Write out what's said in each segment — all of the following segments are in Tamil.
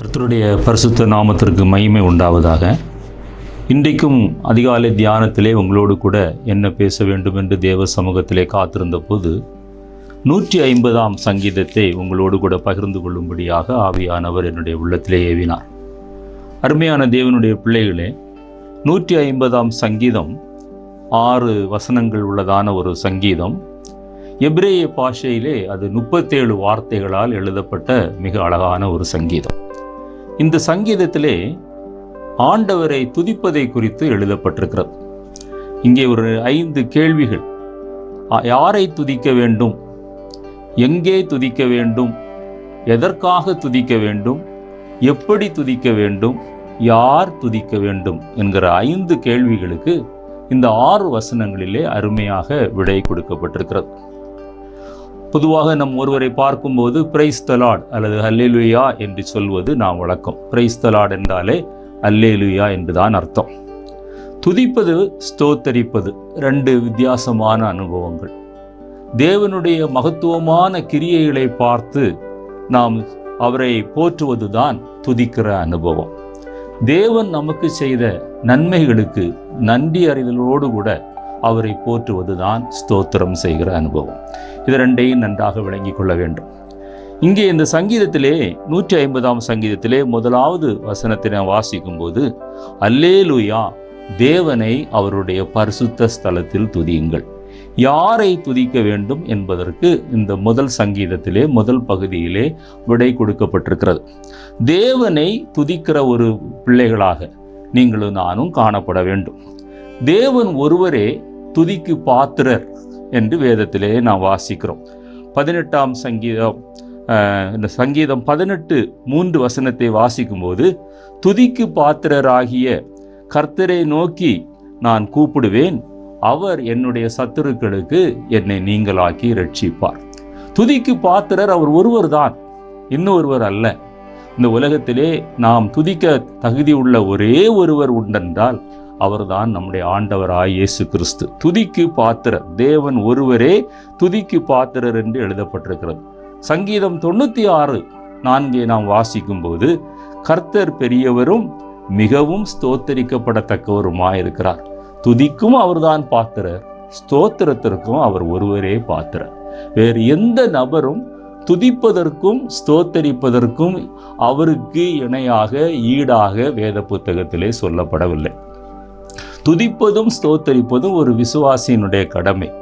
கர்த்தருடைய பரிசுத்த நாமத்திற்கு மகிமை உண்டாவதாக. இன்றைக்கும் அதிகாலை தியானத்திலே உங்களோடு கூட என்ன பேச வேண்டும் என்று தேவ சமூகத்திலே காத்திருந்த போது நூற்றி ஐம்பதாம் சங்கீதத்தை உங்களோடு கூட பகிர்ந்து கொள்ளும்படியாக ஆவியானவர் என்னுடைய உள்ளத்திலே ஏவினார். அருமையான தேவனுடைய பிள்ளைகளே நூற்றி ஐம்பதாம் சங்கீதம் ஆறு வசனங்கள் உள்ளதான ஒரு சங்கீதம். எப்ரேய பாஷையிலே அது முப்பத்தேழு வார்த்தைகளால் எழுதப்பட்ட மிக அழகான ஒரு சங்கீதம். இந்த சங்கீதத்திலே ஆண்டவரை துதிப்பதை குறித்து எழுதப்பட்டிருக்கிறது. இங்கே ஒரு ஐந்து கேள்விகள். யாரை துதிக்க வேண்டும்? எங்கே துதிக்க வேண்டும்? எதற்காக துதிக்க வேண்டும்? எப்படி துதிக்க வேண்டும்? யார் துதிக்க வேண்டும்? என்கிற ஐந்து கேள்விகளுக்கு இந்த ஆறு வசனங்களிலே அருமையாக விடை கொடுக்கப்பட்டிருக்கிறது. பொதுவாக நம் ஒருவரை பார்க்கும்போது பிரைஸ் தலாட் அல்லது அல்லேலுயா என்று சொல்வது நாம் வழக்கம். பிரைஸ் தலாட் என்றாலே அல்லேலுயா என்றுதான் அர்த்தம். துதிப்பது ஸ்தோத்தரிப்பது ரெண்டு வித்தியாசமான அனுபவங்கள். தேவனுடைய மகத்துவமான கிரியைகளை பார்த்து நாம் அவரை போற்றுவதுதான் துதிக்கிற அனுபவம். தேவன் நமக்கு செய்த நன்மைகளுக்கு நன்றி அறிதலோடு கூட அவரை போற்றுவதுதான் ஸ்தோத்திரம் செய்கிற அனுபவம். இது ரெண்டையும் நன்றாக விளங்கிக் கொள்ள வேண்டும். இங்கே இந்த சங்கீதத்திலே நூற்றி ஐம்பதாம் சங்கீதத்திலே முதலாவது வசனத்தை நான் வாசிக்கும்போது அல்லேலுயா தேவனை அவருடைய பரிசுத்த ஸ்தலத்தில் துதியுங்கள். யாரை துதிக்க வேண்டும் என்பதற்கு இந்த முதல் சங்கீதத்திலே முதல் பகுதியிலே விடை கொடுக்கப்பட்டிருக்கிறது. தேவனை துதிக்கிற ஒரு பிள்ளைகளாக நீங்களும் நானும் காணப்பட வேண்டும். தேவன் ஒருவரே துதிக்கு பாத்திரர் என்று வேதத்திலே நாம் வாசிக்கிறோம். பதினெட்டாம் சங்கீதம் இந்த சங்கீதம் பதினெட்டு மூன்று வசனத்தை வாசிக்கும்போது துதிக்கு பாத்திரராகிய கர்த்தரை நோக்கி நான் கூப்பிடுவேன் அவர் என்னுடைய சத்துருக்களுக்கு என்னை நீங்களாக்கி ரட்சிப்பார் துதிக்கு பாத்திரர் அவர் ஒருவர்தான் இன்னொருவர் அல்ல. இந்த உலகத்திலே நாம் துதிக்க தகுதி உள்ள ஒரே ஒருவர் உண்டென்றால் அவர்தான் நம்முடைய ஆண்டவராய் இயேசு கிறிஸ்து துதிக்கு பாத்திரர் தேவன் ஒருவரே துதிக்கு பாத்திரர் என்று எழுதப்பட்டிருக்கிறது. சங்கீதம் தொண்ணூத்தி ஆறு நான்கை நாம் வாசிக்கும்போது கர்த்தர் பெரியவரும் மிகவும் ஸ்தோத்தரிக்கப்படத்தக்கவருமாயிருக்கிறார். துதிக்கும் அவர்தான் பாத்திரர் ஸ்தோத்திரத்திற்கும் அவர் ஒருவரே பாத்திரர் வேறு எந்த நபரும் துதிப்பதற்கும் ஸ்தோத்தரிப்பதற்கும் அவருக்கு இணையாக ஈடாக வேத புத்தகத்திலே சொல்லப்படவில்லை. துதிப்பதும் ஸ்தோத்தரிப்பதும் ஒரு விசுவாசியினுடைய கடமை.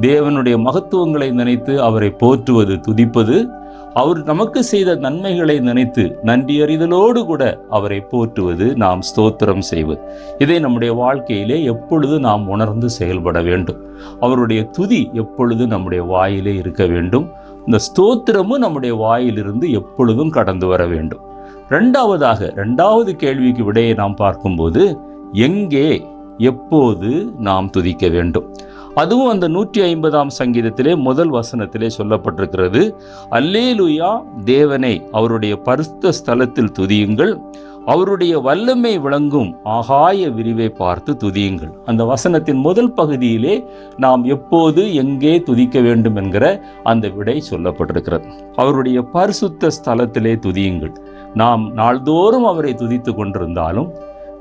தேவனுடைய மகத்துவங்களை நினைத்து அவரை போற்றுவது துதிப்பது அவர் நமக்கு செய்த நன்மைகளை நினைத்து நன்றியறிதலோடு கூட அவரை போற்றுவது நாம் ஸ்தோத்திரம் செய்வது. இதை நம்முடைய வாழ்க்கையிலே எப்பொழுது நாம் உணர்ந்து செயல்பட வேண்டும். அவருடைய துதி எப்பொழுது நம்முடைய வாயிலே இருக்க வேண்டும். இந்த ஸ்தோத்திரமும் நம்முடைய வாயிலிருந்து எப்பொழுதும் கடந்து வர வேண்டும். ரெண்டாவதாக ரெண்டாவது கேள்விக்கு விடையை நாம் பார்க்கும்போது எங்கே எப்போது நாம் துதிக்க வேண்டும்? அதுவும் அந்த நூற்றி ஐம்பதாம் சங்கீதத்திலே முதல் வசனத்திலே சொல்லப்பட்டிருக்கிறது. அல்லேலுயா தேவனை அவருடைய பரிசுத்த ஸ்தலத்தில் துதியுங்கள். அவருடைய வல்லமை விளங்கும் ஆகாய விரிவை பார்த்து துதியுங்கள். அந்த வசனத்தின் முதல் பகுதியிலே நாம் எப்போது எங்கே துதிக்க வேண்டும் என்கிற அந்த விடை சொல்லப்பட்டிருக்கிறது. அவருடைய பரிசுத்த ஸ்தலத்திலே துதியுங்கள். நாம் நாள்தோறும் அவரை துதித்து கொண்டிருந்தாலும்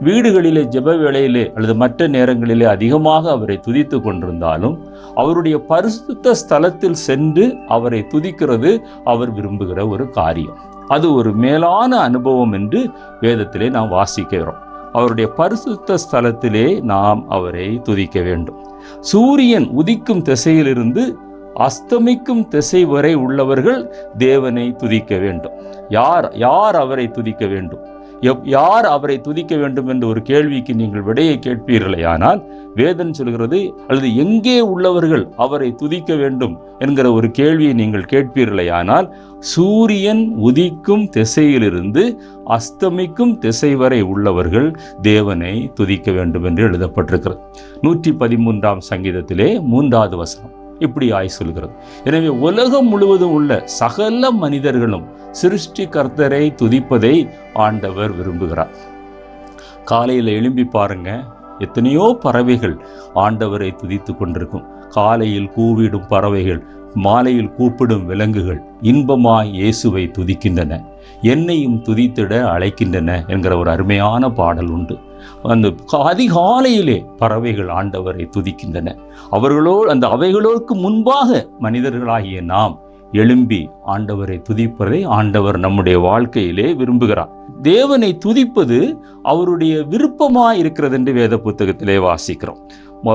வீடுகளிலே ஜெப வேளையிலே அல்லது மற்ற நேரங்களிலே அதிகமாக அவரை துதித்து கொண்டிருந்தாலும் அவருடைய பரிசுத்த ஸ்தலத்தில் சென்று அவரை துதிக்கிறது அவர் விரும்புகிற ஒரு காரியம். அது ஒரு மேலான அனுபவம் என்று வேதத்திலே நாம் வாசிக்கிறோம். அவருடைய பரிசுத்த ஸ்தலத்திலே நாம் அவரை துதிக்க வேண்டும். சூரியன் உதிக்கும் திசையிலிருந்து அஸ்தமிக்கும் திசை வரை உள்ளவர்கள் தேவனை துதிக்க வேண்டும். யார் யார் அவரை துதிக்க வேண்டும்? யார் அவரை துதிக்க வேண்டும் என்ற ஒரு கேள்விக்கு நீங்கள் விடையை கேட்பீர்களேயானால் வேதன் சொல்கிறது அல்லது எங்கே உள்ளவர்கள் அவரை துதிக்க வேண்டும் என்கிற ஒரு கேள்வியை நீங்கள் கேட்பீர்களேயானால் சூரியன் உதிக்கும் திசையிலிருந்து அஸ்தமிக்கும் திசை வரை உள்ளவர்கள் தேவனை துதிக்க வேண்டும் என்று எழுதப்பட்டிருக்கிறது. நூற்றி பதிமூன்றாம் சங்கீதத்திலே மூன்றாவது வசனம். இப்படி ஆய் சொல்கிறது. எனவே உலகம் முழுவதும் உள்ள சகல மனிதர்களும் சிருஷ்டி கர்த்தரை துதிப்பதை ஆண்டவர் விரும்புகிறார். காலையில் எழும்பி பாருங்க எத்தனையோ பறவைகள் ஆண்டவரை துதித்து கொண்டிருக்கும். காலையில் கூவிடும் பறவைகள் மாலையில் கூப்பிடும் விலங்குகள் இன்பமாய் இயேசுவை துதிக்கின்றன. என்னையும் துதித்திட அழைக்கின்றன என்கிற ஒரு அருமையான பாடல் உண்டு. அந்த அதிகாலையிலே பறவைகள் ஆண்டவரை துதிக்கின்றன. அவர்களோ அந்த அவைகளோருக்கு முன்பாக மனிதர்களாகிய நாம் எழும்பி ஆண்டவரை துதிப்பதை ஆண்டவர் நம்முடைய வாழ்க்கையிலே விரும்புகிறார். தேவனை துதிப்பது அவருடைய விருப்பமாக இருக்கிறது என்று வேத புத்தகத்திலே வாசிக்கிறோம்.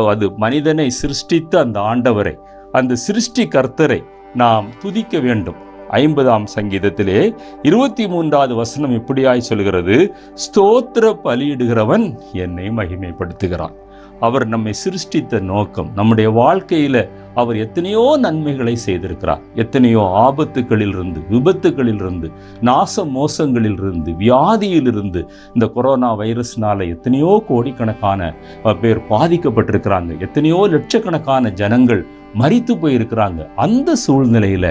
அது மனிதனை சிருஷ்டித்த அந்த ஆண்டவரை அந்த சிருஷ்டி கர்த்தரை நாம் துதிக்க வேண்டும். ஐம்பதாம் சங்கீதத்திலே இருபத்தி மூன்றாவது வசனம் இப்படியாய் சொல்கிறது ஸ்தோத்திர பலியிடுகிறவன் என்னை மகிமைப்படுத்துகிறான். அவர் நம்மை சிருஷ்டித்த நோக்கம் நம்முடைய வாழ்க்கையில அவர் எத்தனையோ நன்மைகளை செய்திருக்கிறார். எத்தனையோ ஆபத்துகளிலிருந்து விபத்துகளிலிருந்து நாச மோசங்களிலிருந்து வியாதியிலிருந்து இந்த கொரோனா வைரஸ்னால எத்தனையோ கோடிக்கணக்கான பேர் பாதிக்கப்பட்டிருக்கிறாங்க. எத்தனையோ லட்சக்கணக்கான ஜனங்கள் மறித்து போயிருக்கிறாங்க. அந்த சூழ்நிலையில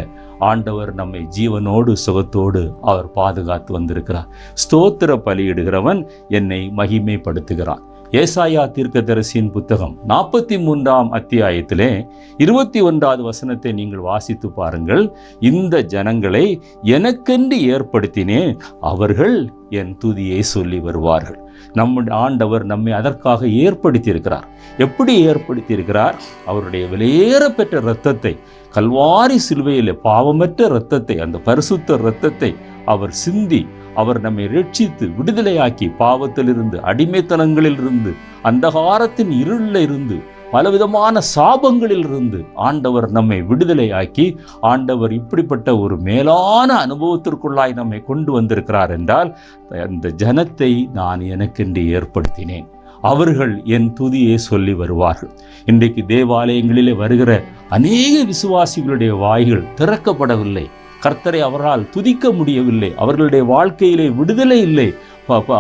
ஆண்டவர் நம்மை ஜீவனோடு சுகத்தோடு அவர் பாதுகாத்து வந்திருக்கிறார். ஸ்தோத்திர பலியிடுகிறவன் என்னை மகிமைப்படுத்துகிறான் ஏசாயா தீர்க்கதரிசியின் புத்தகம் நாற்பத்தி மூன்றாம் அத்தியாயத்திலே இருபத்தி ஒன்றாவது வசனத்தை நீங்கள் வாசித்து பாருங்கள். இந்த ஜனங்களை எனக்கென்று ஏற்படுத்தினேன் அவர்கள் என் துதியை சொல்லி வருவார்கள். நம்முடைய ஆண்டவர் நம்மை அதற்காக ஏற்படுத்தியிருக்கிறார். எப்படி ஏற்படுத்தியிருக்கிறார்? அவருடைய விலையேற பெற்ற இரத்தத்தை கல்வாரி சிலுவையில் பாவமற்ற இரத்தத்தை அந்த பரிசுத்த இரத்தத்தை அவர் சிந்தி அவர் நம்மை ரட்சித்து விடுதலையாக்கி பாவத்திலிருந்து அடிமைத்தனங்களிலிருந்து அந்தகாரத்தின் இருளில் இருந்து பலவிதமான சாபங்களிலிருந்து ஆண்டவர் நம்மை விடுதலையாக்கி ஆண்டவர் இப்படிப்பட்ட ஒரு மேலான அனுபவத்திற்குள்ளாய் நம்மை கொண்டு வந்திருக்கிறார் என்றால் அந்த ஜனத்தை நான் எனக்கென்று ஏற்படுத்தினேன். அவர்கள் என் துதியை சொல்லி வருவார்கள். இன்றைக்கு தேவாலயங்களிலே வருகிற அநேக விசுவாசிகளுடைய வாய்கள் திறக்கப்படவில்லை. கர்த்தரை அவரால் துதிக்க முடியவில்லை. அவர்களுடைய வாழ்க்கையிலே விடுதலை இல்லை.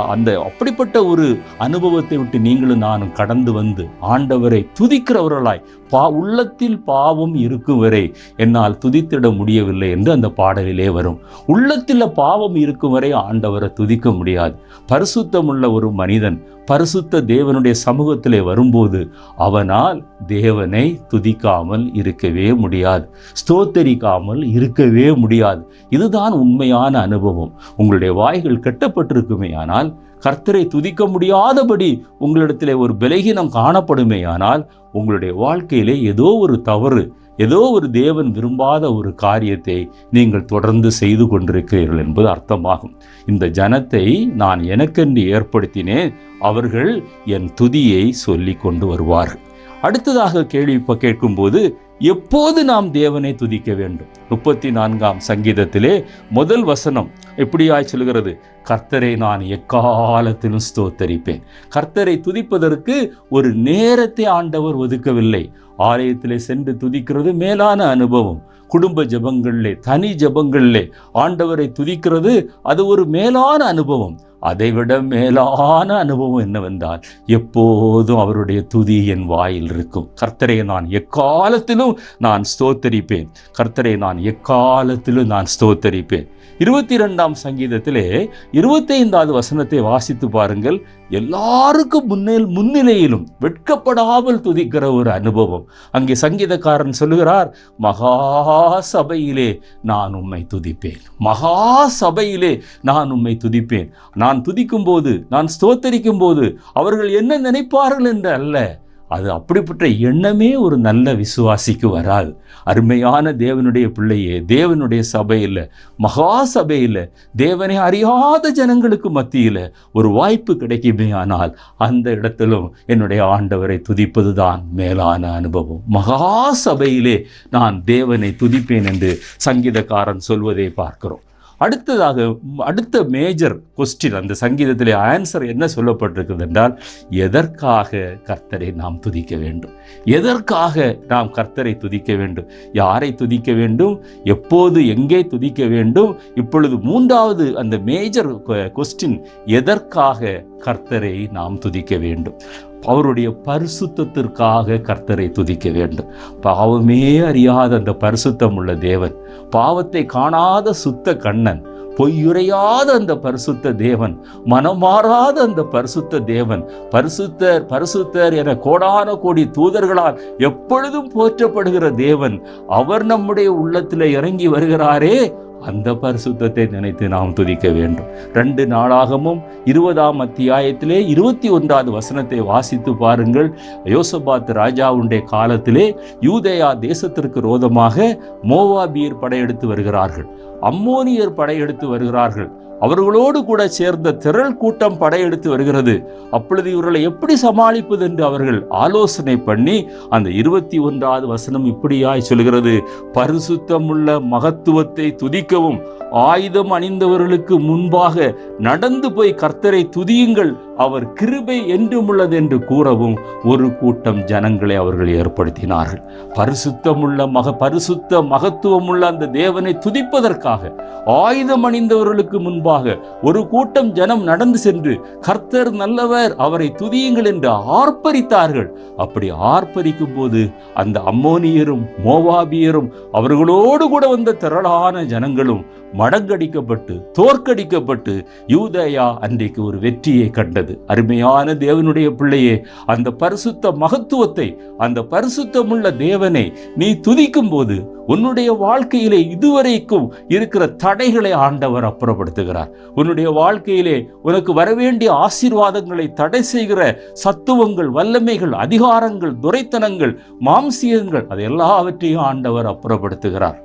அந்த அப்படிப்பட்ட ஒரு அனுபவத்தை விட்டு நீங்களும் நானும் கடந்து வந்து ஆண்டவரை துதிக்கிறவர்களாய் பா உள்ளத்தில் பாவம் இருக்கும் வரை என்னால் துதித்திட முடியவில்லை என்று அந்த பாடலிலே வரும். உள்ளத்தில் பாவம் இருக்கும் வரை ஆண்டவரை துதிக்க முடியாது. பரிசுத்தமுள்ள ஒரு மனிதன் பரிசுத்த தேவனுடைய சமூகத்திலே வரும்போது அவனால் தேவனை துதிக்காமல் இருக்கவே முடியாது. ஸ்தோத்தரிக்காமல் இருக்கவே முடியாது. இதுதான் உண்மையான அனுபவம். உங்களுடைய வாய்கள் கெட்டப்பட்டிருக்குமே ஆனால் கர்த்தரை துதிக்க முடியாதபடி உங்களிடத்திலே ஒரு பலகீனம் காணப்படுமேயானால் உங்களுடைய வாழ்க்கையிலே ஏதோ ஒரு தவறு ஏதோ ஒரு தேவன் விரும்பாத ஒரு காரியத்தை நீங்கள் தொடர்ந்து செய்து கொண்டிருக்கிறீர்கள் என்பது அர்த்தமாகும். இந்த ஜனத்தை நான் எனக்கென்று ஏற்படுத்தினேன் அவர்கள் என் துதியை சொல்லி கொண்டு வருவார்கள். அடுத்ததாக கேள்வி இப்போ கேட்கும்போது எப்போது நாம் தேவனை துதிக்க வேண்டும்? முப்பத்தி நான்காம் சங்கீதத்திலே முதல் வசனம் எப்படியாய் சொல்கிறது கர்த்தரை நான் எக்காலத்திலும் ஸ்தோத்தரிப்பேன். கர்த்தரை துதிப்பதற்கு ஒரு நேரத்தை ஆண்டவர் ஒதுக்கவில்லை. ஆலயத்திலே சென்று துதிக்கிறது மேலான அனுபவம். குடும்ப ஜெபங்களிலே தனி ஜெபங்களிலே ஆண்டவரை துதிக்கிறது அது ஒரு மேலான அனுபவம். அதைவிட மேலான அனுபவம் என்னவென்றால் எப்போதும் அவருடைய துதி என் வாயில் இருக்கும். கர்த்தரை நான் எக்காலத்திலும் நான் ஸ்தோத்தரிப்பேன். கர்த்தரை நான் எக்காலத்திலும் நான் ஸ்தோத்தரிப்பேன். இருபத்தி இரண்டாம் சங்கீதத்திலே இருபத்தைந்தாவது வசனத்தை வாசித்து பாருங்கள். எல்லாருக்கும் முன்னில் முன்னிலையிலும் வெட்கப்படாமல் துதிக்கிற ஒரு அனுபவம். அங்கே சங்கீதக்காரன் சொல்லுகிறார் மகா சபையிலே நான் உம்மை துதிப்பேன். மகா சபையிலே நான் உம்மை துதிப்பேன். நான் துதிக்கும் போது நான் ஸ்தோத்தரிக்கும் போது அவர்கள் என்ன நினைப்பார்கள் என்று அல்ல. அது அப்படிப்பட்ட எண்ணமே ஒரு நல்ல விசுவாசிக்கு வராது. அருமையான தேவனுடைய பிள்ளையே தேவனுடைய சபையில் மகா சபையில் தேவனை அறியாத ஜனங்களுக்கு மத்தியில் ஒரு வாய்ப்பு கிடைக்குமே ஆனால் அந்த இடத்திலும் என்னுடைய ஆண்டவரை துதிப்பது தான் மேலான அனுபவம். மகா சபையிலே நான் தேவனை துதிப்பேன் என்று சங்கீதக்காரன் சொல்வதை பார்க்கிறோம். அடுத்ததாக அடுத்த மேஜர் கொஸ்டின் அந்த சங்கீதத்திலே ஆன்சர் என்ன சொல்லப்பட்டிருக்கிறது என்றால் எதற்காக கர்த்தரை நாம் துதிக்க வேண்டும்? எதற்காக நாம் கர்த்தரை துதிக்க வேண்டும்? யாரை துதிக்க வேண்டும்? எப்போது எங்கே துதிக்க வேண்டும்? இப்பொழுது மூன்றாவது அந்த மேஜர் கொஸ்டின் எதற்காக கர்த்தரை நாம் துதிக்க வேண்டும்? அவருடைய பரிசுத்தத்திற்காக கர்த்தரை துதிக்க வேண்டும். பாவமே அறியாத அந்த பரிசுத்தம் உள்ள தேவன் பாவத்தை காணாத சுத்த கண்ணன் பொய்யுரையாத அந்த பரிசுத்த தேவன் மனமாறாத அந்த பரிசுத்த தேவன் பரிசுத்தர் பரிசுத்தர் என கோடான கோடி தூதர்களால் எப்பொழுதும் போற்றப்படுகிற தேவன் அவர் நம்முடைய உள்ளத்தில் இறங்கி வருகிறாரே அந்த பரிசுத்தத்தை நினைத்து நாம் துதிக்க வேண்டும். ரெண்டு நாளாகமும் இருபதாம் அத்தியாயத்திலே இருபத்தி ஒன்றாவது வசனத்தை வாசித்து பாருங்கள். யோசபாத் ராஜாவுடைய காலத்திலே யூதயா தேசத்திற்கு ரோதமாக மோவாபியர் படையெடுத்து வருகிறார்கள். அம்மோனியர் படையெடுத்து வருகிறார்கள். அவர்களோடு கூட சேர்ந்த திரள் கூட்டம் படையெடுத்து வருகிறது. அப்பொழுது இவர்களை எப்படி சமாளிப்பது என்று அவர்கள் ஆலோசனை பண்ணி அந்த இருபத்தி ஒன்றாவது வசனம் இப்படியாய் சொல்கிறது. பரிசுத்தமுள்ள மகத்துவத்தை துதிக்கவும் ஆயுதம் அணிந்தவர்களுக்கு முன்பாக நடந்து போய் கர்த்தரை துதியுங்கள் அவர் கிருபை என்றும் உள்ளது என்று கூறவும் ஒரு கூட்டம் ஜனங்களை அவர்கள் ஏற்படுத்தினார்கள். பரிசுத்தமுள்ள மக பரிசுத்த மகத்துவமுள்ள அந்த தேவனை துதிப்பதற்காக ஆயுதம் அணிந்தவர்களுக்கு முன்பாக ஒரு கூட்டம் ஜனம் நடந்து சென்று கர்த்தர் நல்லவர் அவரை துதியுங்கள் என்று ஆர்ப்பரித்தார்கள். அப்படி ஆர்ப்பரிக்கும் போது அந்த அம்மோனியரும் மோவாபியரும் அவர்களோடு கூட வந்த திரளான ஜனங்களும் மடங்கடிக்கப்பட்டு தோற்கடிக்கப்பட்டு யூதயா அன்றைக்கு ஒரு வெற்றியை கண்டது. அருமையான தேவனுடைய பிள்ளையே அந்த பரிசுத்த மகத்துவத்தை அந்த பரிசுத்தமுள்ள தேவனை நீ துதிக்கும் போது உன்னுடைய வாழ்க்கையிலே இதுவரைக்கும் இருக்கிற தடைகளை ஆண்டவர் அப்புறப்படுத்துகிறார். உன்னுடைய வாழ்க்கையிலே உனக்கு வரவேண்டிய ஆசீர்வாதங்களை தடை செய்கிற சத்துவங்கள் வல்லமைகள் அதிகாரங்கள் துரைத்தனங்கள் மாம்சியங்கள் அது எல்லாவற்றையும் ஆண்டவர் அப்புறப்படுத்துகிறார்.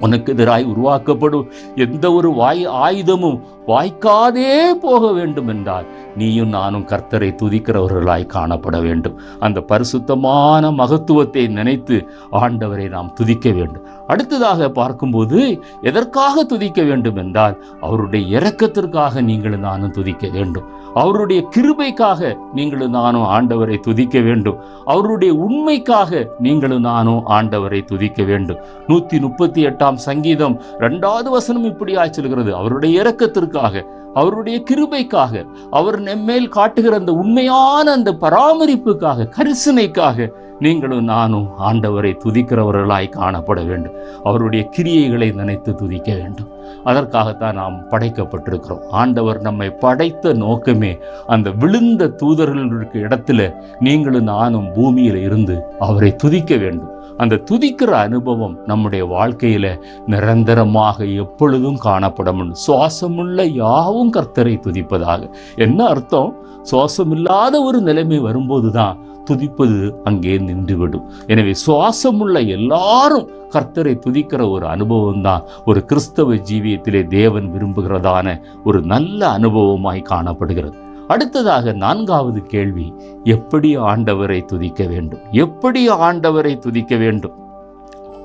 உனக்கு எதிராய் உருவாக்கப்படும் எந்த ஒரு வாய் ஆயுதமும் வாய்க்காதே போக வேண்டும் என்றால் நீயும் நானும் கர்த்தரை துதிக்கிறவர்களாய் காணப்பட வேண்டும். அந்த பரிசுத்தமான மகத்துவத்தை நினைத்து ஆண்டவரை நாம் துதிக்க வேண்டும். அடுத்ததாக பார்க்கும்போது எதற்காக துதிக்க வேண்டும் என்றால் அவருடைய இரக்கத்திற்காக நீங்களும் நானும் துதிக்க வேண்டும். அவருடைய கிருபைக்காக நீங்களும் நானும் ஆண்டவரை துதிக்க வேண்டும். அவருடைய உண்மைக்காக நீங்களும் நானும் ஆண்டவரை துதிக்க வேண்டும். நூத்தி முப்பத்தி எட்டாம் சங்கீதம் இரண்டாவது வசனம் இப்படி ஆய்ச்சல்கிறது அவருடைய இரக்கத்திற்காக அவருடைய கிருபைக்காக அவர் நம்மேல் காட்டுகிற அந்த உண்மையான அந்த பராமரிப்புக்காக கரிசனைக்காக நீங்களும் நானும் ஆண்டவரை துதிக்கிறவர்களாய் காணப்பட வேண்டும். அவருடைய கிரியைகளை நினைத்து துதிக்க வேண்டும். அதற்காகத்தான் நாம் படைக்கப்பட்டிருக்கிறோம். ஆண்டவர் நம்மை படைத்த நோக்கமே அந்த விழுந்த தூதர்களுக்கு இடத்துல நீங்களும் நானும் பூமியில் இருந்து அவரை துதிக்க வேண்டும். அந்த துதிக்கிற அனுபவம் நம்முடைய வாழ்க்கையில நிரந்தரமாக எப்பொழுதும் காணப்படும். சுவாசமுள்ள யாவும் கர்த்தரை துதிப்பதாக. என்ன அர்த்தம்? சுவாசமில்லாத ஒரு நிலைமை வரும்போதுதான் துதிப்பது அங்கே நின்றுவிடும். எனவே சுவாசமுள்ள எல்லாரும் கர்த்தரை துதிக்கிற ஒரு அனுபவம் தான் ஒரு கிறிஸ்தவ ஜீவியத்திலே தேவன் விரும்புகிறதான ஒரு நல்ல அனுபவமாய் காணப்படுகிறது. அடுத்ததாக நான்காவது கேள்வி எப்படி ஆண்டவரை துதிக்க வேண்டும்? எப்படி ஆண்டவரை துதிக்க வேண்டும்?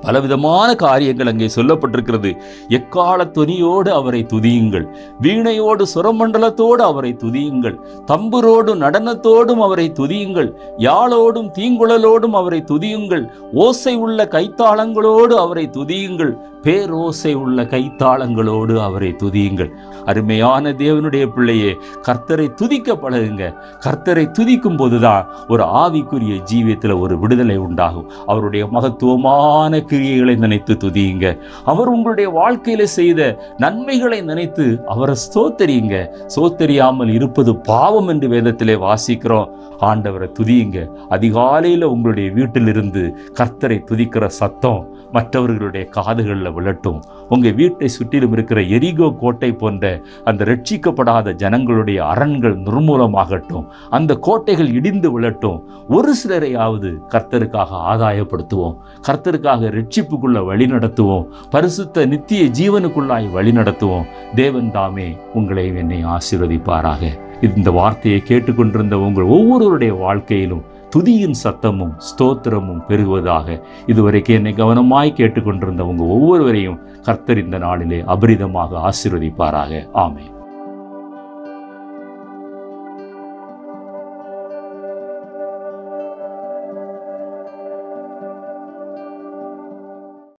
பலவிதமான காரியங்கள் அங்கே சொல்லப்பட்டிருக்கிறது. எக்கால துணியோடு அவரை துதியுங்கள். வீணையோடு சுரமண்டலத்தோடு அவரை துதியுங்கள். தம்புரோடு நடனத்தோடும் அவரை துதியுங்கள். யாழோடும் தீங்குழலோடும் அவரை துதியுங்கள். ஓசை உள்ள கைத்தாளங்களோடு அவரை துதியுங்கள். பேரோசை உள்ள கைத்தாளங்களோடு அவரை துதியுங்கள். அருமையான தேவனுடைய பிள்ளையே கர்த்தரை துதிக்க பழகுங்க. கர்த்தரை துதிக்கும் போதுதான் ஒரு ஆவிக்குரிய ஜீவியத்தில் ஒரு விடுதலை உண்டாகும். அவருடைய மகத்துவமான கிரியைகளை நினைத்து துதியுங்க. அவர் உங்களுடைய வாழ்க்கையில செய்த நன்மைகளை நினைத்து அவரை ஸ்தோத்தரியுங்க. சோத்தரியாமல் இருப்பது பாவம் என்று வேதத்திலே வாசிக்கிறோம். ஆண்டவரை துதியுங்க. அதிகாலையில் உங்களுடைய வீட்டிலிருந்து கர்த்தரை துதிக்கிற சத்தம் மற்றவர்களுடைய காதுகளில் விழட்டும். உங்கள் வீட்டை சுற்றிலும் இருக்கிற எரிகோ கோட்டை போன்ற அந்த ரட்சிக்கப்படாத ஜனங்களுடைய அரண்கள் நிர்மூலமாகட்டும். அந்த கோட்டைகள் இடிந்து விழட்டும். ஒரு சிலரையாவது கர்த்தருக்காக ஆதாயப்படுத்துவோம். கர்த்தருக்காக ரட்சிப்புக்குள்ள வழி நடத்துவோம். பரிசுத்த நித்திய ஜீவனுக்குள்ளாய் வழி நடத்துவோம். தேவன் தாமே உங்களை என்னை ஆசீர்வதிப்பாராக. இந்த வார்த்தையை கேட்டுக்கொண்டிருந்த உங்கள் ஒவ்வொருவருடைய வாழ்க்கையிலும் துதியின் சத்தமும் ஸ்தோத்திரமும் பெருகுவதாக இதுவரைக்கும் என்னை கவனமாய் கேட்டுக்கொண்டிருந்தவங்க ஒவ்வொருவரையும் கர்த்தர் இந்த நாளிலே அபரிதமாக ஆசீர்வதிப்பாராக. ஆமென்.